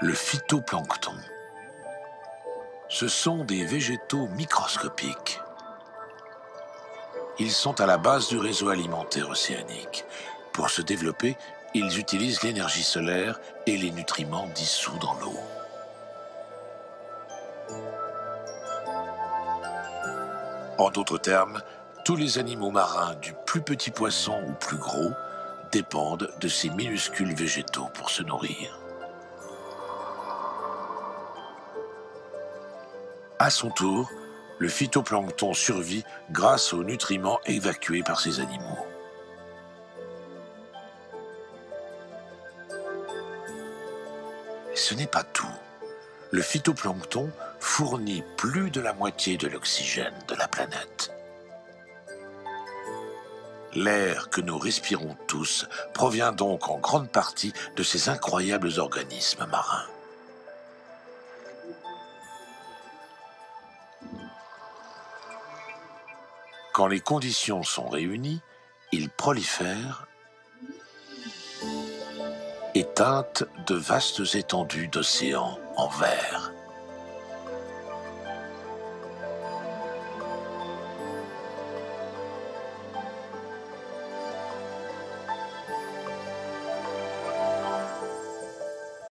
le phytoplancton. Ce sont des végétaux microscopiques. Ils sont à la base du réseau alimentaire océanique. Pour se développer, ils utilisent l'énergie solaire et les nutriments dissous dans l'eau. En d'autres termes, tous les animaux marins, du plus petit poisson au plus gros, dépendent de ces minuscules végétaux pour se nourrir. À son tour, le phytoplancton survit grâce aux nutriments évacués par ces animaux. Ce n'est pas tout. Le phytoplancton fournit plus de la moitié de l'oxygène de la planète. L'air que nous respirons tous provient donc en grande partie de ces incroyables organismes marins. Quand les conditions sont réunies, ils prolifèrent et teintent de vastes étendues d'océans en verre.